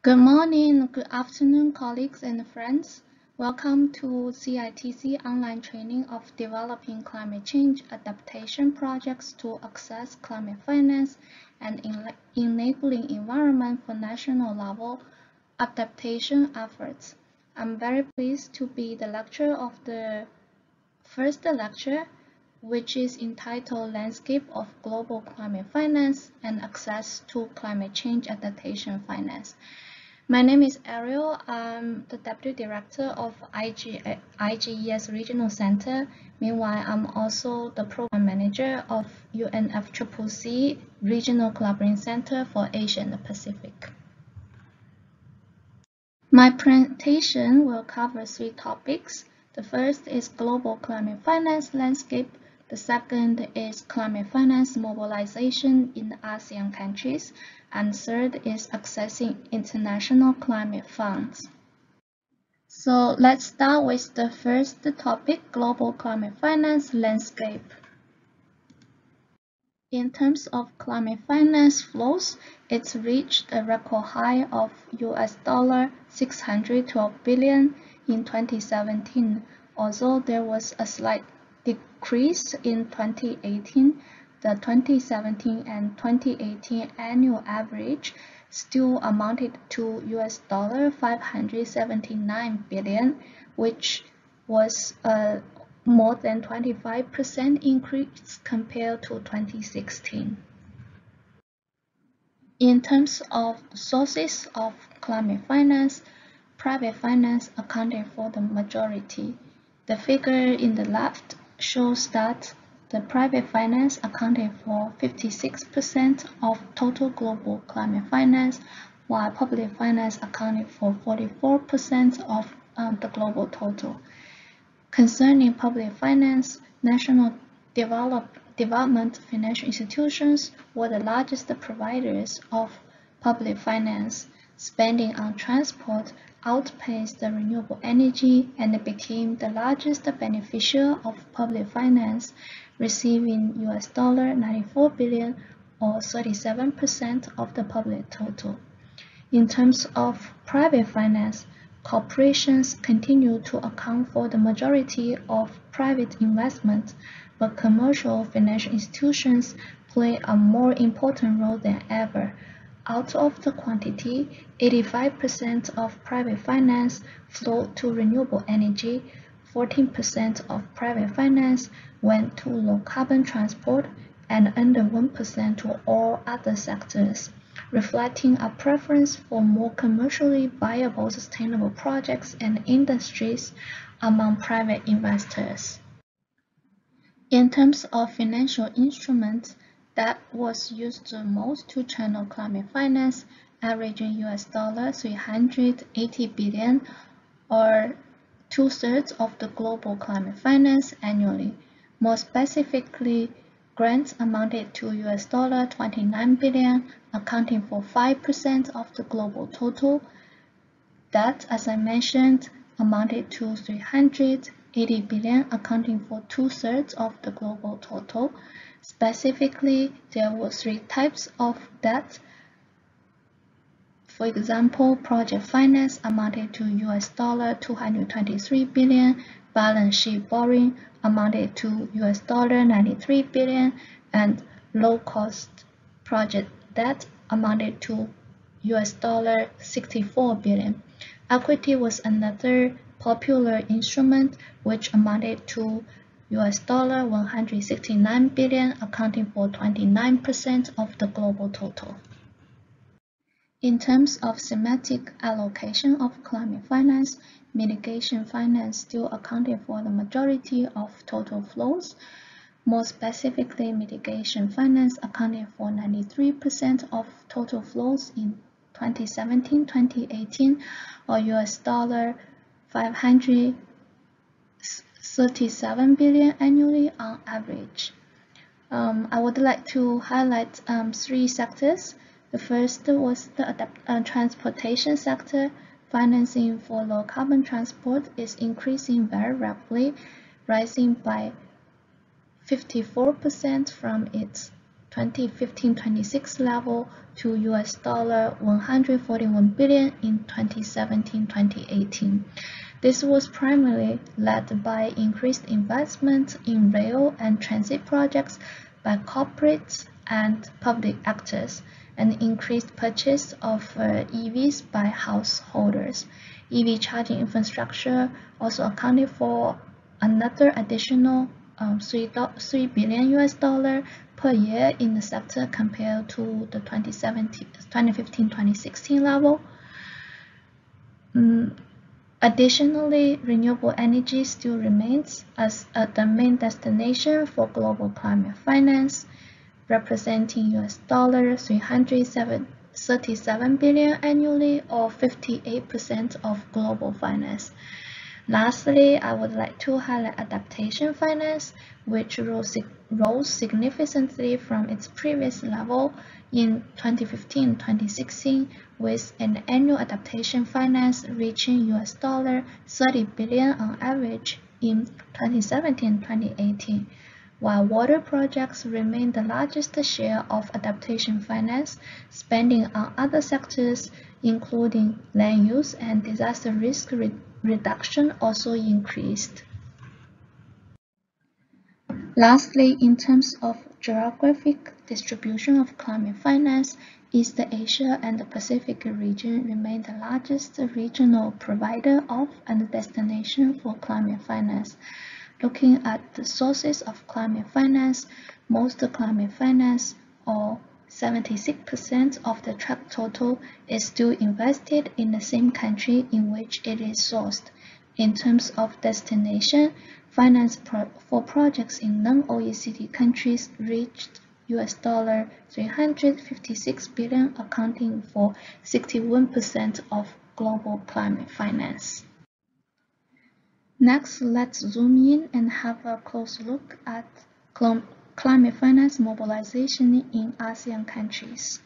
Good morning, good afternoon, colleagues and friends. Welcome to CITC online training of developing climate change adaptation projects to access climate finance and enabling environment for national level adaptation efforts. I'm very pleased to be the lecturer of the first lecture which is entitled Landscape of Global Climate Finance and Access to Climate Change Adaptation Finance. My name is Ariel. I'm the Deputy Director of IG, IGES Regional Center. Meanwhile, I'm also the Program Manager of UNFCCC Regional Collaborating Center for Asia and the Pacific. My presentation will cover three topics. The first is Global Climate Finance Landscape the second is climate finance mobilization in the ASEAN countries. And third is accessing international climate funds. So let's start with the first topic, global climate finance landscape. In terms of climate finance flows, it's reached a record high of US dollar 612 billion in 2017, although there was a slight decrease in 2018, the 2017 and 2018 annual average still amounted to US dollar 579 billion, which was a more than 25% increase compared to 2016. In terms of sources of climate finance, private finance accounted for the majority. The figure in the left shows that the private finance accounted for 56% of total global climate finance, while public finance accounted for 44% of um, the global total. Concerning public finance, national develop, development financial institutions were the largest providers of public finance. Spending on transport outpaced the renewable energy and became the largest beneficiary of public finance, receiving US dollar 94 billion or 37% of the public total. In terms of private finance, corporations continue to account for the majority of private investment, but commercial financial institutions play a more important role than ever out of the quantity, 85% of private finance flowed to renewable energy, 14% of private finance went to low carbon transport, and under 1% to all other sectors, reflecting a preference for more commercially viable sustainable projects and industries among private investors. In terms of financial instruments, that was used the most to channel climate finance, averaging US dollar 380 billion or two-thirds of the global climate finance annually. More specifically, grants amounted to US dollar 29 billion, accounting for 5% of the global total. That, as I mentioned, amounted to 380 billion, accounting for two-thirds of the global total. Specifically, there were three types of debt. For example, project finance amounted to US dollar 223 billion, balance sheet borrowing amounted to US dollar 93 billion, and low-cost project debt amounted to US dollar 64 billion. Equity was another popular instrument which amounted to US dollar 169 billion, accounting for 29% of the global total. In terms of thematic allocation of climate finance, mitigation finance still accounted for the majority of total flows. More specifically, mitigation finance accounted for 93% of total flows in 2017-2018 or US dollar 500 37 billion annually on average. Um, I would like to highlight um, three sectors. The first was the uh, transportation sector. Financing for low carbon transport is increasing very rapidly, rising by 54% from its 2015-26 level to US dollar 141 billion in 2017-2018. This was primarily led by increased investment in rail and transit projects by corporates and public actors, and increased purchase of uh, EVs by householders. EV charging infrastructure also accounted for another additional um, 3, 3 billion US dollar per year in the sector compared to the 2015-2016 level. Um, additionally, renewable energy still remains as uh, the main destination for global climate finance, representing US dollar 337 billion annually or 58% of global finance. Lastly, I would like to highlight adaptation finance, which rose, rose significantly from its previous level in 2015-2016, with an annual adaptation finance reaching US dollar 30 billion on average in 2017-2018. While water projects remain the largest share of adaptation finance, spending on other sectors, including land use and disaster risk reduction also increased. Lastly, in terms of geographic distribution of climate finance, East Asia and the Pacific region remain the largest regional provider of and destination for climate finance. Looking at the sources of climate finance, most climate finance, or 76% of the track total is still invested in the same country in which it is sourced. In terms of destination, finance pro for projects in non-OECD countries reached US dollar 356 billion, accounting for 61% of global climate finance. Next, let's zoom in and have a close look at climate finance mobilization in ASEAN countries.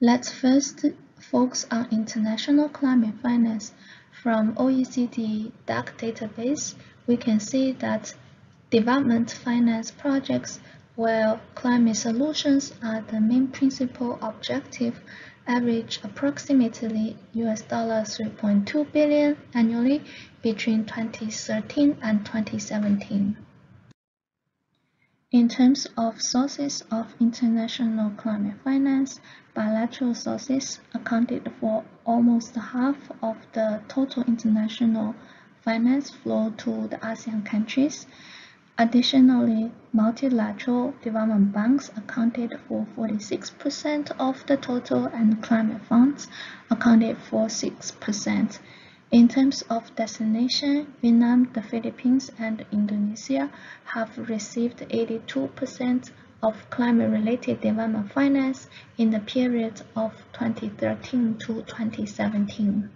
Let's first focus on international climate finance. From OECD DAC database, we can see that development finance projects where climate solutions are the main principal objective average approximately US dollar 3.2 billion annually between 2013 and 2017. In terms of sources of international climate finance, bilateral sources accounted for almost half of the total international finance flow to the ASEAN countries. Additionally, multilateral development banks accounted for 46% of the total and climate funds accounted for 6%. In terms of destination, Vietnam, the Philippines, and Indonesia have received 82% of climate-related development finance in the period of 2013 to 2017.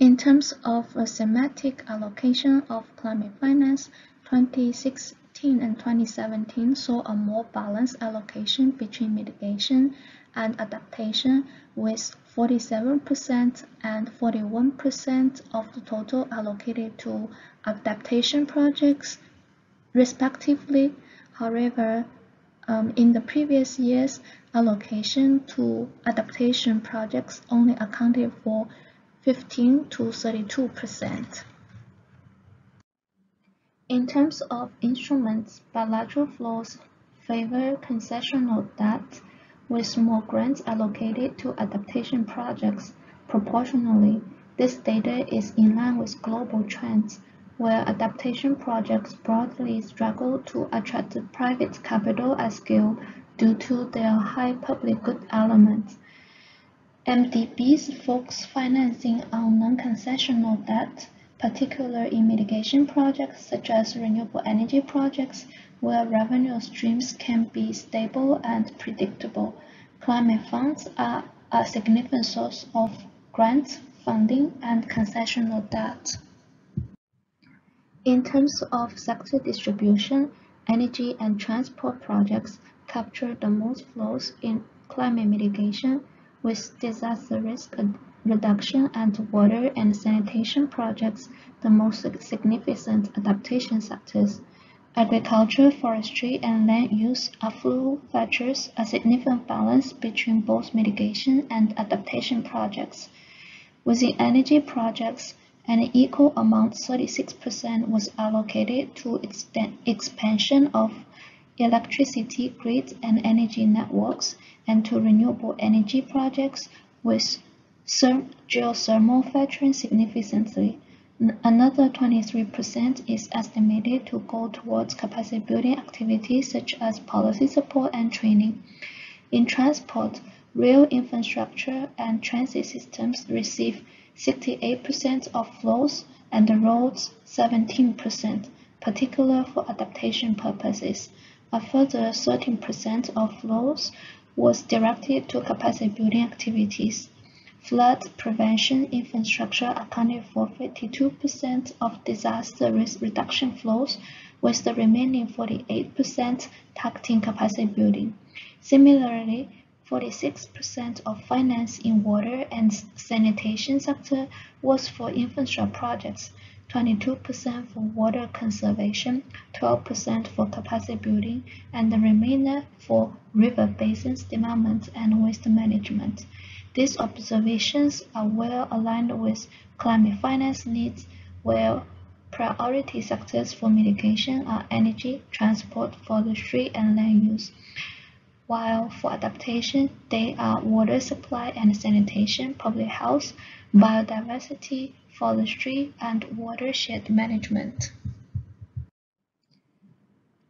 In terms of a thematic allocation of climate finance, 2016 and 2017 saw a more balanced allocation between mitigation and adaptation with 47% and 41% of the total allocated to adaptation projects, respectively. However, um, in the previous years, allocation to adaptation projects only accounted for 15 to 32%. In terms of instruments, bilateral flows favor concessional debt with more grants allocated to adaptation projects proportionally. This data is in line with global trends, where adaptation projects broadly struggle to attract private capital at scale due to their high public good elements. MDBs focus financing on non-concessional debt, particularly in mitigation projects such as renewable energy projects, where revenue streams can be stable and predictable. Climate funds are a significant source of grants, funding, and concessional debt. In terms of sector distribution, energy and transport projects capture the most flows in climate mitigation, with disaster risk reduction and water and sanitation projects the most significant adaptation sectors. Agriculture, forestry, and land use full features a significant balance between both mitigation and adaptation projects. Within energy projects, an equal amount 36% was allocated to expansion of electricity grids and energy networks and to renewable energy projects with geothermal featuring significantly. Another 23% is estimated to go towards capacity building activities such as policy support and training. In transport, rail infrastructure and transit systems receive 68% of flows and the roads 17%, particular for adaptation purposes. A further 13% of flows was directed to capacity building activities. Flood prevention infrastructure accounted for 52% of disaster risk reduction flows, with the remaining 48% targeting capacity building. Similarly, 46% of finance in water and sanitation sector was for infrastructure projects, 22% for water conservation, 12% for capacity building, and the remainder for river basins development and waste management. These observations are well aligned with climate finance needs, where priority sectors for mitigation are energy, transport, forestry, and land use, while for adaptation, they are water supply and sanitation, public health, biodiversity, forestry, and watershed management.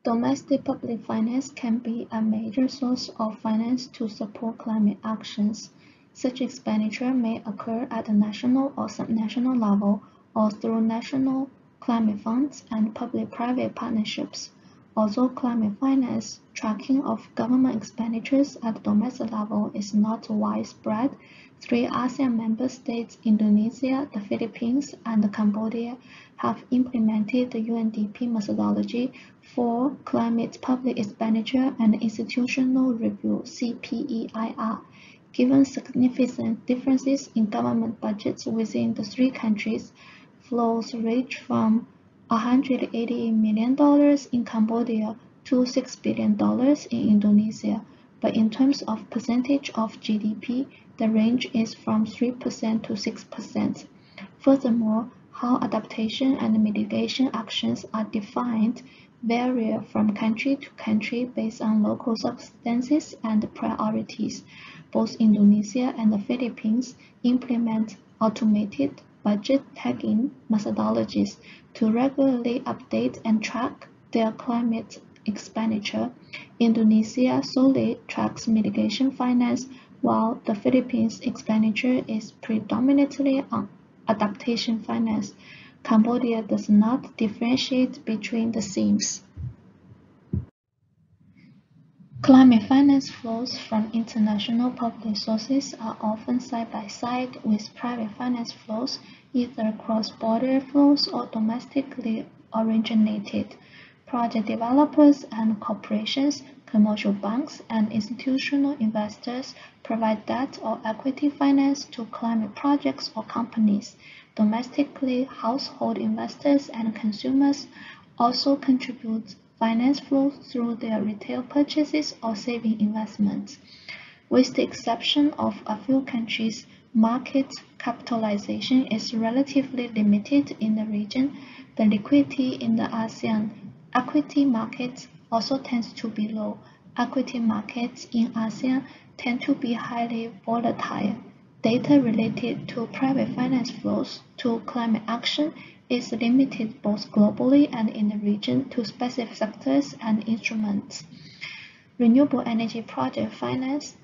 Domestic public finance can be a major source of finance to support climate actions. Such expenditure may occur at the national or subnational level or through national climate funds and public-private partnerships. Although climate finance tracking of government expenditures at the domestic level is not widespread, three ASEAN member states, Indonesia, the Philippines, and Cambodia, have implemented the UNDP methodology for climate public expenditure and institutional review (CPEIR). Given significant differences in government budgets within the three countries, flows range from $180 million in Cambodia to $6 billion in Indonesia, but in terms of percentage of GDP, the range is from 3% to 6%. Furthermore, how adaptation and mitigation actions are defined vary from country to country based on local circumstances and priorities. Both Indonesia and the Philippines implement automated budget tagging methodologies to regularly update and track their climate expenditure. Indonesia solely tracks mitigation finance, while the Philippines expenditure is predominantly on adaptation finance. Cambodia does not differentiate between the themes. Climate finance flows from international public sources are often side by side with private finance flows, either cross-border flows or domestically originated. Project developers and corporations, commercial banks, and institutional investors provide debt or equity finance to climate projects or companies. Domestically, household investors and consumers also contribute finance flows through their retail purchases or saving investments. With the exception of a few countries, market capitalization is relatively limited in the region. The liquidity in the ASEAN equity markets also tends to be low. Equity markets in ASEAN tend to be highly volatile. Data related to private finance flows to climate action is limited both globally and in the region to specific sectors and instruments. Renewable energy project finance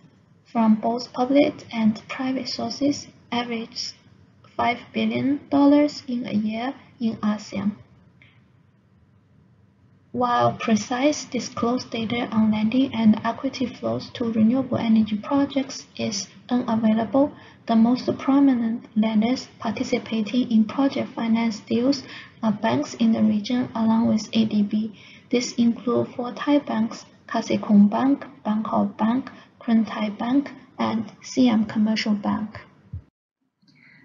from both public and private sources averages $5 billion in a year in ASEAN. While precise disclosed data on lending and equity flows to renewable energy projects is unavailable, the most prominent lenders participating in project finance deals are banks in the region along with ADB. These include four Thai banks, Kasikornbank, Bangkok Bank, Krungthai Bank, and Siam Commercial Bank.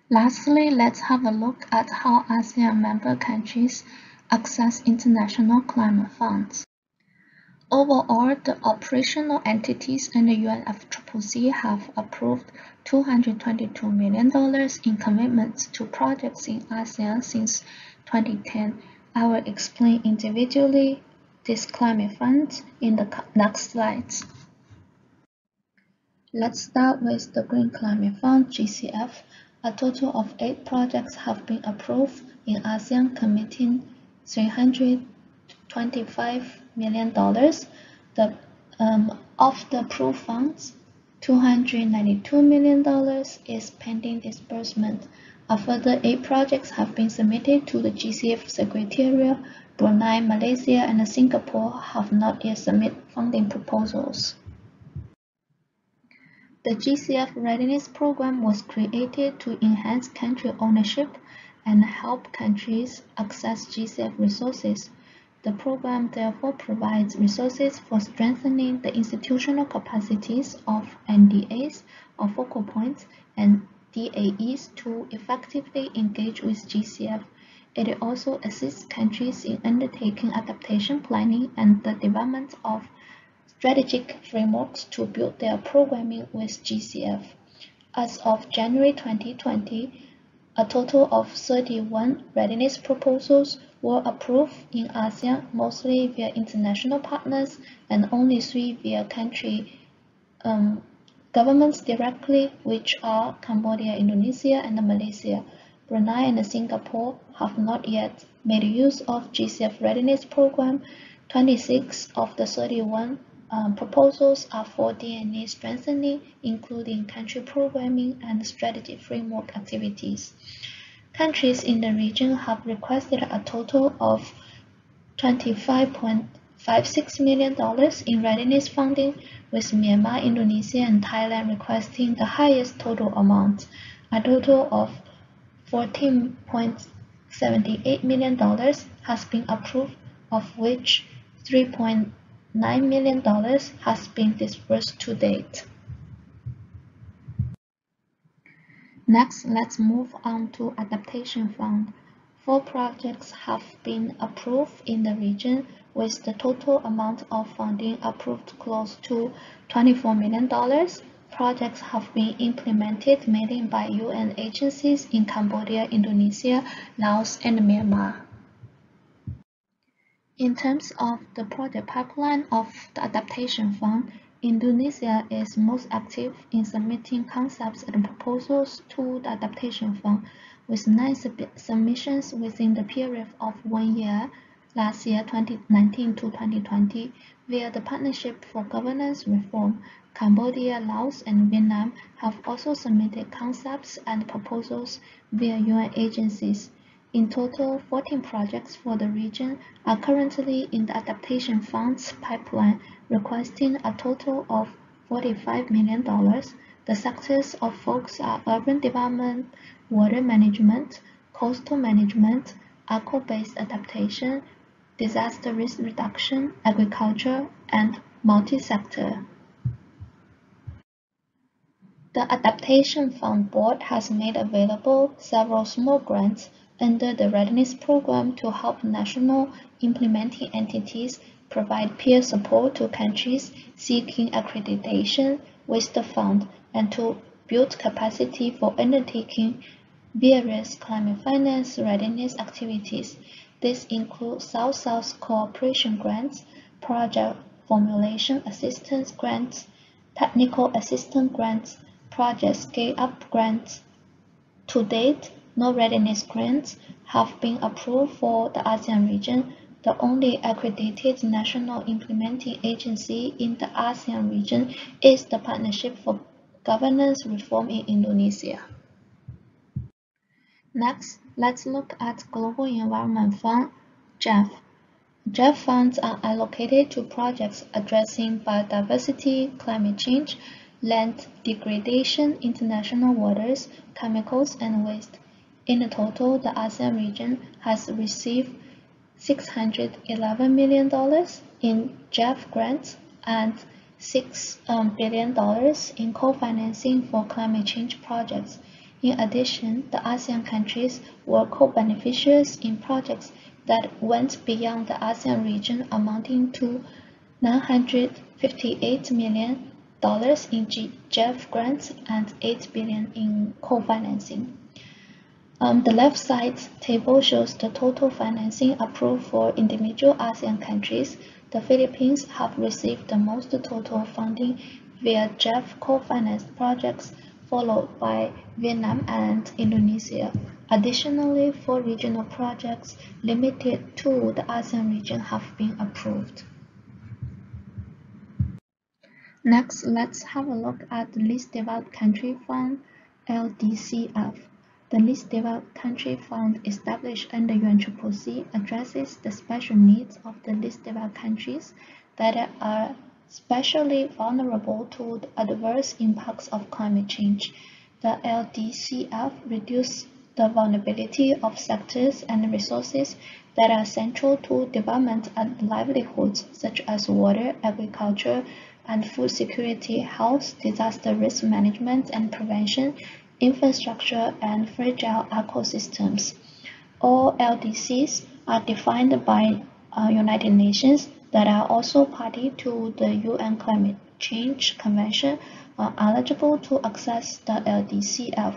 Lastly, let's have a look at how ASEAN member countries access international climate funds. Overall, the operational entities and the UNFCCC have approved $222 million in commitments to projects in ASEAN since 2010. I will explain individually these climate funds in the next slides. Let's start with the Green Climate Fund, GCF. A total of eight projects have been approved in ASEAN committing $325 million. The, um, of the approved funds, $292 million is pending disbursement. A further eight projects have been submitted to the GCF Secretariat. Brunei, Malaysia, and Singapore have not yet submitted funding proposals. The GCF Readiness Program was created to enhance country ownership and help countries access GCF resources. The program therefore provides resources for strengthening the institutional capacities of NDAs or focal points and DAEs to effectively engage with GCF. It also assists countries in undertaking adaptation planning and the development of strategic frameworks to build their programming with GCF. As of January 2020, a total of 31 readiness proposals were approved in ASEAN, mostly via international partners and only three via country um, governments directly, which are Cambodia, Indonesia, and Malaysia. Brunei and Singapore have not yet made use of GCF Readiness Program. 26 of the 31 um, proposals are for DNA strengthening, including country programming and strategy framework activities. Countries in the region have requested a total of $25.56 million in readiness funding, with Myanmar, Indonesia, and Thailand requesting the highest total amount, a total of $14.78 million has been approved, of which 3. $9 million has been disbursed to date. Next, let's move on to Adaptation Fund. Four projects have been approved in the region with the total amount of funding approved close to $24 million. Projects have been implemented mainly by UN agencies in Cambodia, Indonesia, Laos, and Myanmar. In terms of the project pipeline of the Adaptation Fund, Indonesia is most active in submitting concepts and proposals to the Adaptation Fund, with nine sub submissions within the period of one year, last year 2019 to 2020, via the Partnership for Governance Reform. Cambodia, Laos, and Vietnam have also submitted concepts and proposals via UN agencies. In total, 14 projects for the region are currently in the Adaptation Fund's pipeline, requesting a total of $45 million. The sectors of focus are urban development, water management, coastal management, eco-based adaptation, disaster risk reduction, agriculture, and multi-sector. The Adaptation Fund Board has made available several small grants under the Readiness Program to help national implementing entities provide peer support to countries seeking accreditation with the fund and to build capacity for undertaking various climate finance readiness activities. This includes South-South cooperation grants, project formulation assistance grants, technical assistance grants, project scale-up grants. To date, no readiness grants have been approved for the ASEAN region, the only accredited national implementing agency in the ASEAN region is the Partnership for Governance Reform in Indonesia. Next, let's look at Global Environment Fund, GEF. GEF funds are allocated to projects addressing biodiversity, climate change, land degradation, international waters, chemicals, and waste. In total, the ASEAN region has received $611 million in GEF grants and $6 um, in co-financing for climate change projects. In addition, the ASEAN countries were co-beneficiaries in projects that went beyond the ASEAN region amounting to $958 million in GEF grants and 8 billion in co-financing. Um, the left side table shows the total financing approved for individual ASEAN countries. The Philippines have received the most total funding via GEF co-financed projects, followed by Vietnam and Indonesia. Additionally, four regional projects limited to the ASEAN region have been approved. Next, let's have a look at the Least Developed Country Fund, LDCF. The Least Developed Country Fund established under UNFCCC addresses the special needs of the least developed countries that are especially vulnerable to the adverse impacts of climate change. The LDCF reduces the vulnerability of sectors and resources that are central to development and livelihoods, such as water, agriculture, and food security, health, disaster risk management and prevention, infrastructure, and fragile ecosystems. All LDCs are defined by uh, United Nations that are also party to the UN Climate Change Convention are eligible to access the LDCF.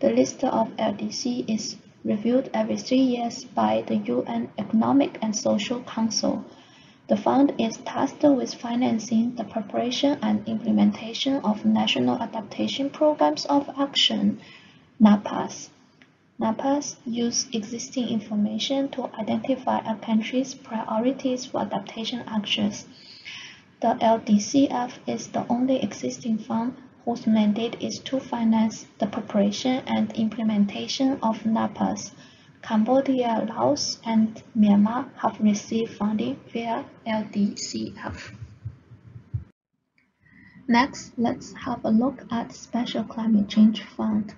The list of LDC is reviewed every three years by the UN Economic and Social Council. The fund is tasked with financing the preparation and implementation of National Adaptation Programs of Action, NAPAs. NAPAs use existing information to identify a country's priorities for adaptation actions. The LDCF is the only existing fund whose mandate is to finance the preparation and implementation of NAPAs. Cambodia, Laos, and Myanmar have received funding via LDCF. Next, let's have a look at Special Climate Change Fund,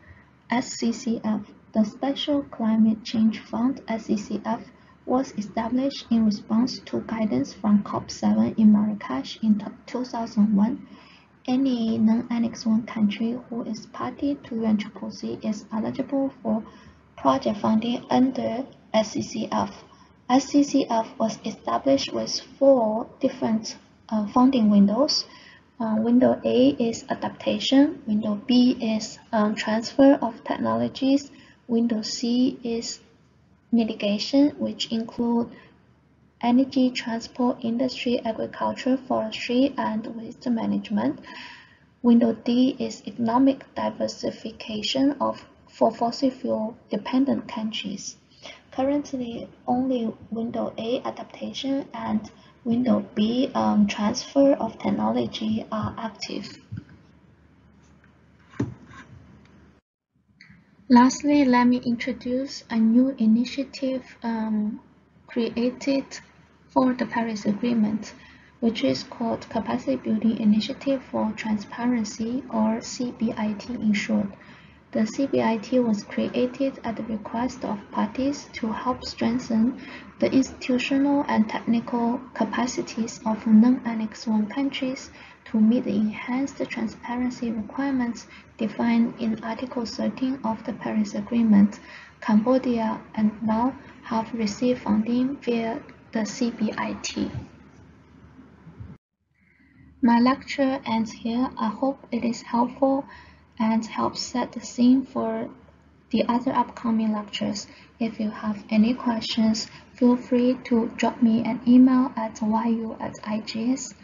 SCCF. The Special Climate Change Fund, SCCF, was established in response to guidance from COP7 in Marrakesh in 2001 any non-Annex 1 country who is party to UNFCCC is eligible for project funding under SCCF. SCCF was established with four different uh, funding windows. Uh, window A is adaptation, window B is um, transfer of technologies, window C is mitigation, which include energy, transport, industry, agriculture, forestry, and waste management. Window D is economic diversification of for fossil fuel dependent countries. Currently, only Window A adaptation and Window B um, transfer of technology are active. Lastly, let me introduce a new initiative um, created for the Paris Agreement, which is called Capacity Building Initiative for Transparency or CBIT in short. The CBIT was created at the request of parties to help strengthen the institutional and technical capacities of non-Annex 1 countries to meet the enhanced transparency requirements defined in Article 13 of the Paris Agreement. Cambodia and Laos have received funding via the CBIT. My lecture ends here. I hope it is helpful and help set the scene for the other upcoming lectures. If you have any questions, feel free to drop me an email at yu at iges.or.jp.